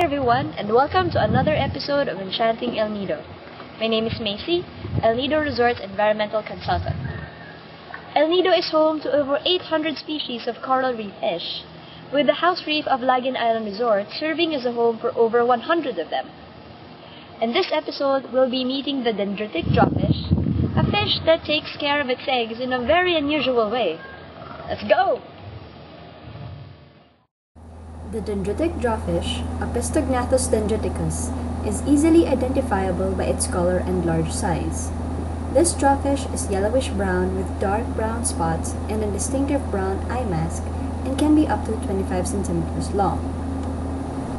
everyone, and welcome to another episode of Enchanting El Nido. My name is Macy, El Nido Resorts Environmental Consultant. El Nido is home to over 800 species of coral reef fish, with the house reef of Lagen Island Resort serving as a home for over 100 of them. In this episode, we'll be meeting the dendritic jawfish, a fish that takes care of its eggs in a very unusual way. Let's go! The dendritic jawfish, Opistognathus dendriticus, is easily identifiable by its color and large size. This jawfish is yellowish-brown with dark brown spots and a distinctive brown eye mask and can be up to 25 centimeters long.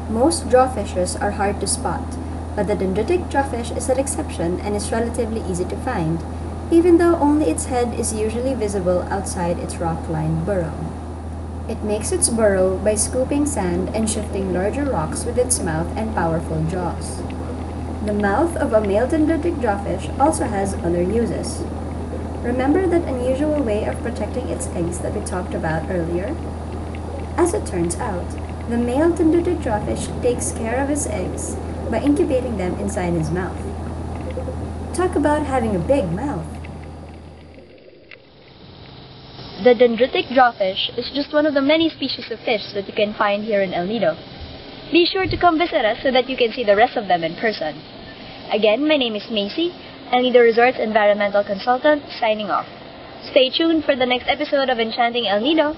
Most jawfishes are hard to spot, but the dendritic jawfish is an exception and is relatively easy to find, even though only its head is usually visible outside its rock-lined burrow. It makes its burrow by scooping sand and shifting larger rocks with its mouth and powerful jaws. The mouth of a male dendritic jawfish also has other uses. Remember that unusual way of protecting its eggs that we talked about earlier? As it turns out, the male dendritic jawfish takes care of his eggs by incubating them inside his mouth. Talk about having a big mouth. The dendritic jawfish is just one of the many species of fish that you can find here in El Nido. Be sure to come visit us so that you can see the rest of them in person. Again, my name is Macy, El Nido Resorts Environmental Consultant, signing off. Stay tuned for the next episode of Enchanting El Nido.